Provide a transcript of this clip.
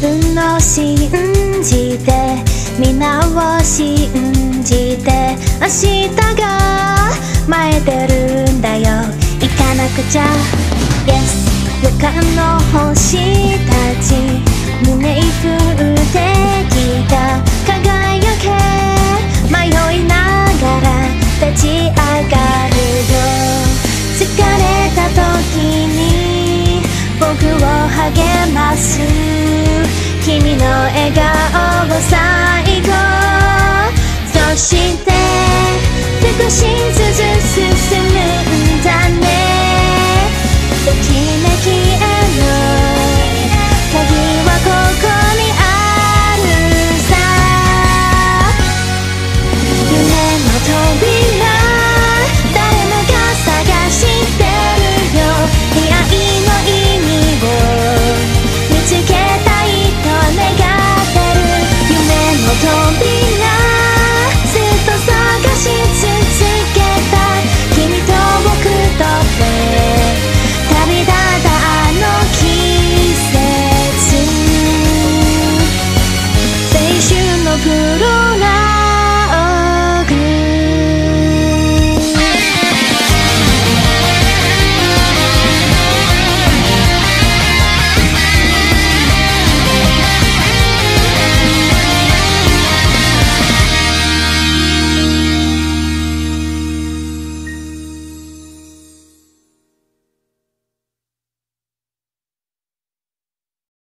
分を信じて皆を信じて明日が前出るんだよ。行かなくちゃ。Yes 夜間の星だ。